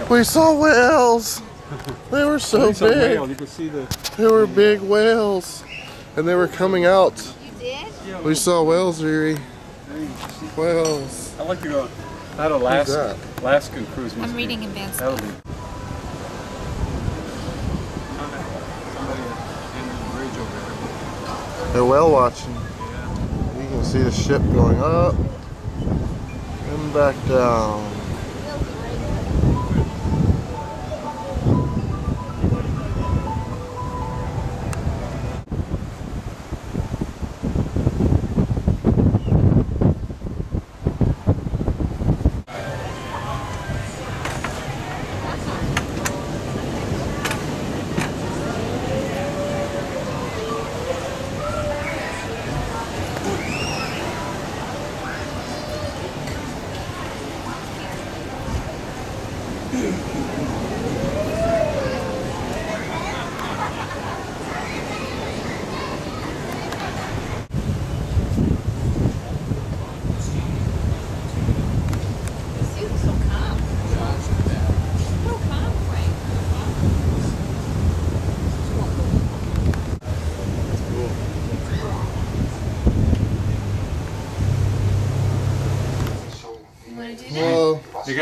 whale. We saw whales. They were so It's whale. big. You can see the. They were big whales, and they were coming out. You did? We saw whales, Riri. Whales. I like to go. That Who's Alaska, that? Alaskan cruise I'm be- reading advanced. That'll be. Somebody in the bridge over there. They're whale watching. Yeah. You can see the ship going up and back down.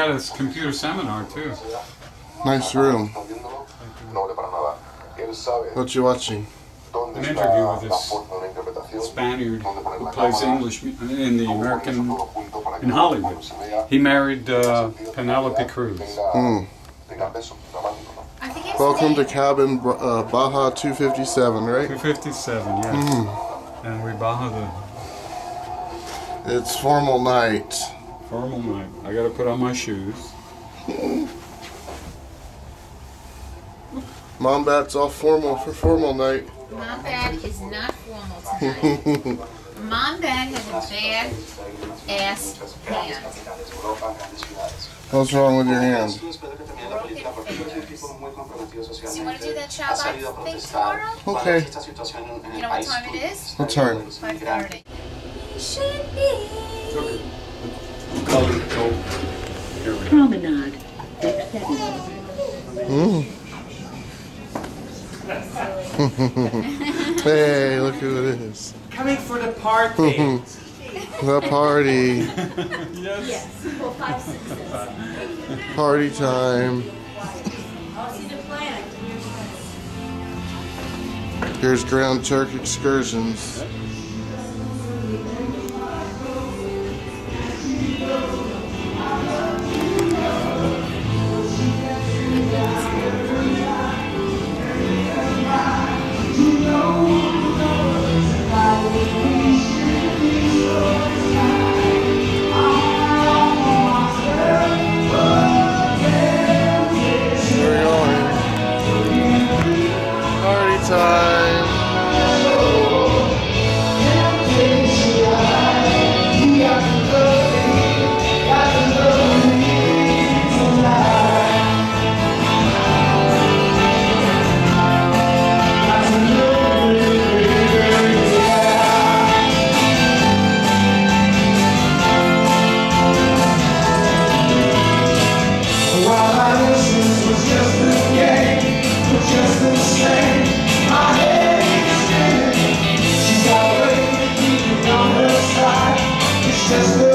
Got a computer seminar too. nice room. No vale para nada. Él sabe What you watching? dónde An interview with la this forma de la interpretación. Spaniard who plays English in the cómo poner eso American todo junto para que in Hollywood. cuando se vea, He married uh, Penelope Cruz. Mm. tenga peso dramático, ¿no? I think it's Welcome to cabin uh, Baja 257, right? 257, yes. Mm. And we baja the It's formal night. Formal night. I gotta put on my shoes. Mom Bat's all formal for formal night. Mom Bat is not formal tonight. Mom Bat has a bad ass hand. What's wrong with your hand? So you want to do that childlike thing tomorrow? Okay. You know what time it is? What time? 5.30. Color coat. Here we go. Promenade. Deck 7. Mm. hey, look who it is. Coming for the party. The party. Yes. Party time. Here's Grand Turk Excursions. just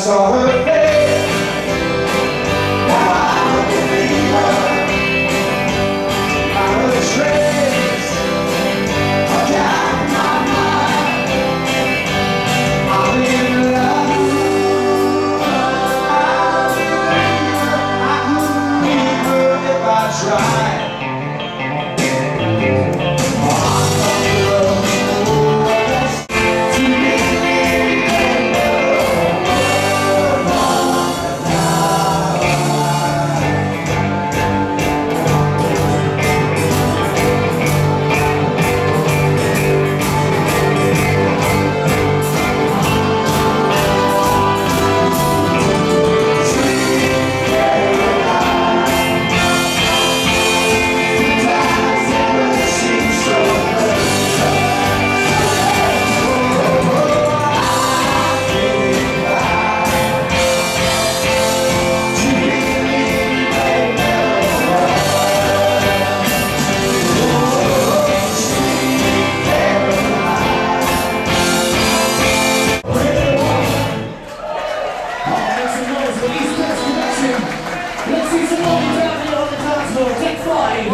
saw her face. Now I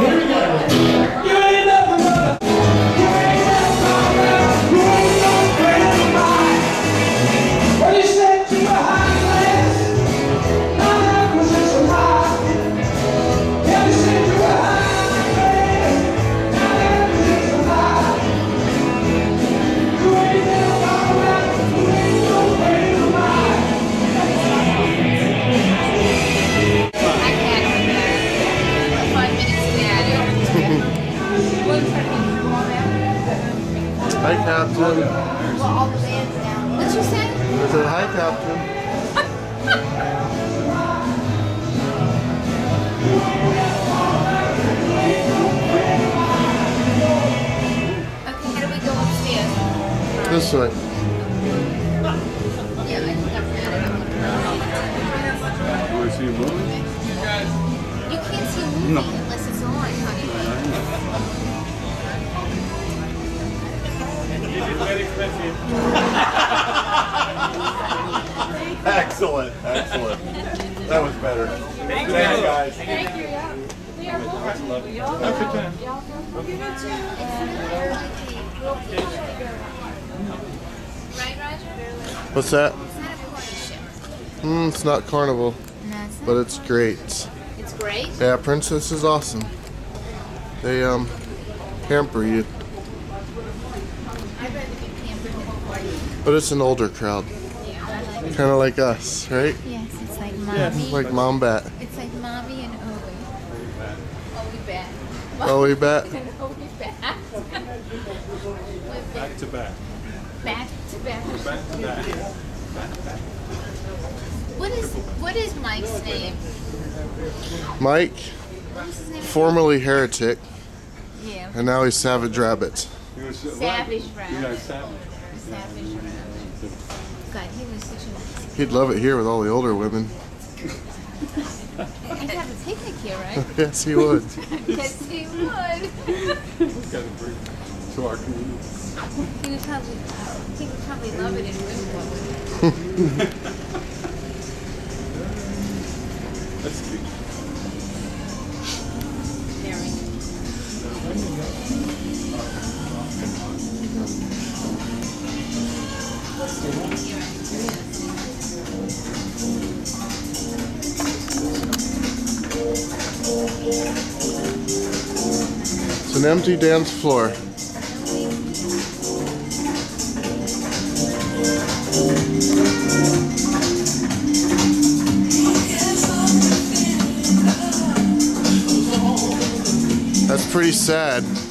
This way. Yeah, I think I've had it. You want to see a movie? You can't see a movie unless it's on, honey. Excellent, excellent. That was better. Thanks, guys. Thank you. Right, Roger? What's that? It's not a party ship. Mm, it's not carnival, No, it's not. but it's great. It's great. Yeah, Princess is awesome. They um pamper you, I'd rather be pampered than a party. but it's an older crowd, Yeah, I like it. Kind of like us, right? Yes, it's like mommy. It's like mom bat. It's like mommy and Owie. Owie back. Owie bat. And Owie back. To back. back to back. Back to back. What is what is Mike's name? Mike, name? formerly heretic, Yeah. and now he's Savage Rabbit. You want to see- Savage You Rabbit. savage. Savage Rabbit. God, he was such a nice. He'd love it here with all the older women. He'd have a picnic here, right? yes, he would. yes, he would. Got to bring to our community. He would probably, uh, he would probably love it in Winslow. Empty dance floor. That's pretty sad.